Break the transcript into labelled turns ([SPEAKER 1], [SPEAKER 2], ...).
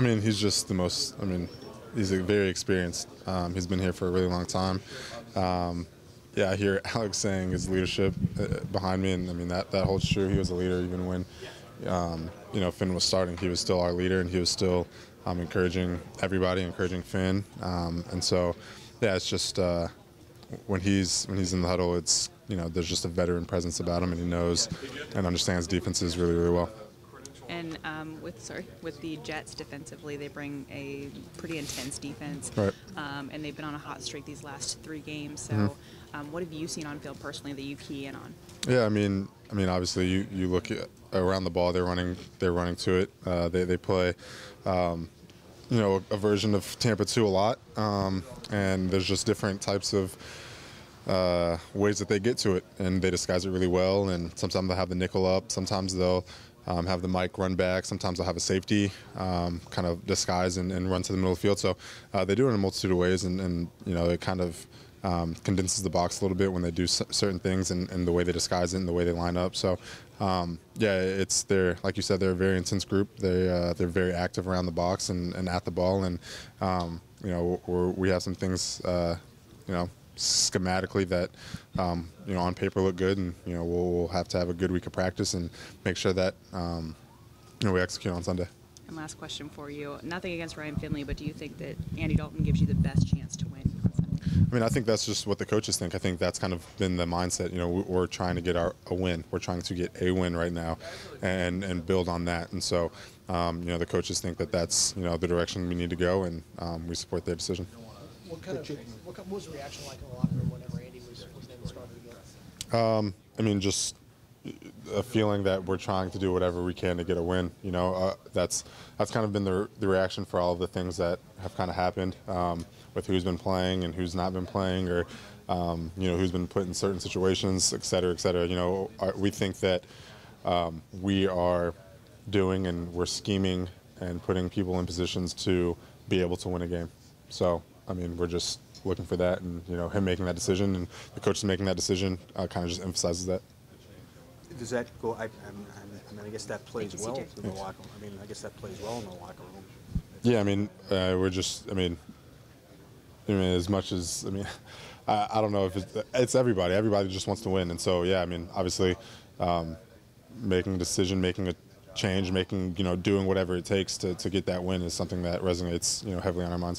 [SPEAKER 1] I mean, he's just the most. I mean, he's a very experienced. Um, he's been here for a really long time. Um, yeah, I hear Alex saying his leadership uh, behind me, and I mean that that holds true. He was a leader even when, um, you know, Finn was starting. He was still our leader, and he was still um, encouraging everybody, encouraging Finn, um, and so yeah, it's just uh, when he's when he's in the huddle, it's you know there's just a veteran presence about him, and he knows and understands defenses really really well.
[SPEAKER 2] And um, with sorry, with the Jets defensively, they bring a pretty intense defense,
[SPEAKER 1] Right.
[SPEAKER 2] um, and they've been on a hot streak these last three games. So,
[SPEAKER 1] Mm-hmm.
[SPEAKER 2] um, what have you seen on field personally that you key in on?
[SPEAKER 1] Yeah, I mean, I mean, obviously, you, you look at, around the ball. They're running. They're running to it. Uh, they they play, um, you know, a version of Tampa two a lot, um, and there's just different types of uh, ways that they get to it, and they disguise it really well. And sometimes they'll have the nickel up. Sometimes they'll um, have the Mike run back. Sometimes they'll have a safety um, kind of disguise and, and run to the middle of the field. So uh, they do it in a multitude of ways, and, and you know, it kind of um, condenses the box a little bit when they do certain things and, and the way they disguise it and the way they line up. So, um, yeah, it's they're like you said, they're a very intense group. They uh, they're very active around the box and, at the ball, and um, you know we have some things, uh, you know, schematically that um, you know on paper look good, and you know we'll, we'll have to have a good week of practice and make sure that um, you know we execute on Sunday.
[SPEAKER 2] And last question for you: Nothing against Ryan Finley, but do you think that Andy Dalton gives you the best chance to win on Sunday?
[SPEAKER 1] I mean, I think that's just what the coaches think. I think that's kind of been the mindset. You know, we- we're trying to get our a win. We're trying to get a win right now, and and build on that. And so, um, you know, the coaches think that that's you know the direction we need to go, and um, we support their decision.
[SPEAKER 3] What kind of what, what was the reaction like in the locker room whenever Andy was was named the starter again?
[SPEAKER 1] I mean, just a feeling that we're trying to do whatever we can to get a win. You know, uh, that's that's kind of been the, the reaction for all of the things that have kind of happened um, with who's been playing and who's not been playing, or um, you know, who's been put in certain situations, et cetera, et cetera. You know, uh, we think that um, we are doing and we're scheming and putting people in positions to be able to win a game. So, I mean, we're just looking for that, and you know, him making that decision and the coaches making that decision uh, kind of just emphasizes that.
[SPEAKER 4] Does that go, I, I'm- I'm- I mean, I guess that plays well in the locker, room. I mean, I guess that plays well in the locker room.
[SPEAKER 1] Yeah, I mean, uh, we're just, I mean, I mean, as much as, I mean, I, I don't know if it's, it's everybody. Everybody just wants to win. And so, yeah, I mean, obviously, um, making a decision, making a change, making, you know, doing whatever it takes to, to get that win is something that resonates, you know, heavily on our minds.